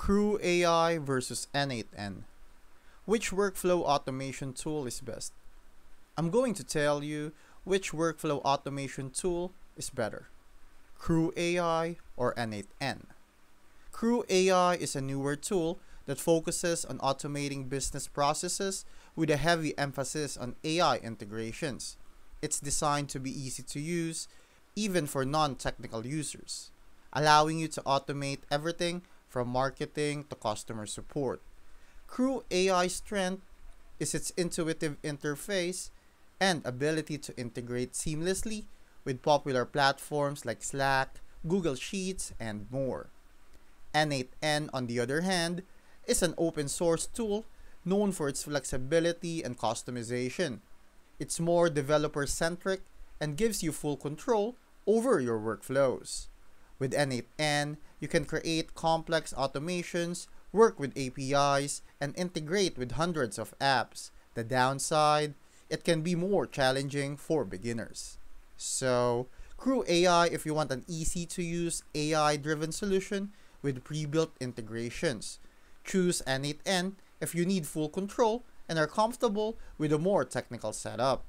Crew AI versus N8N. Which workflow automation tool is best? I'm going to tell you which workflow automation tool is better. Crew AI or N8N. Crew AI is a newer tool that focuses on automating business processes with a heavy emphasis on AI integrations. It's designed to be easy to use, even for non technical users, allowing you to automate everything from marketing to customer support. Crew AI's strength is its intuitive interface and ability to integrate seamlessly with popular platforms like Slack, Google Sheets, and more. N8N, on the other hand, is an open source tool known for its flexibility and customization. It's more developer centric and gives you full control over your workflows. With N8N, you can create complex automations, work with APIs, and integrate with hundreds of apps. The downside, it can be more challenging for beginners. So, Crew AI if you want an easy to use AI driven solution with pre built integrations. Choose N8N if you need full control and are comfortable with a more technical setup.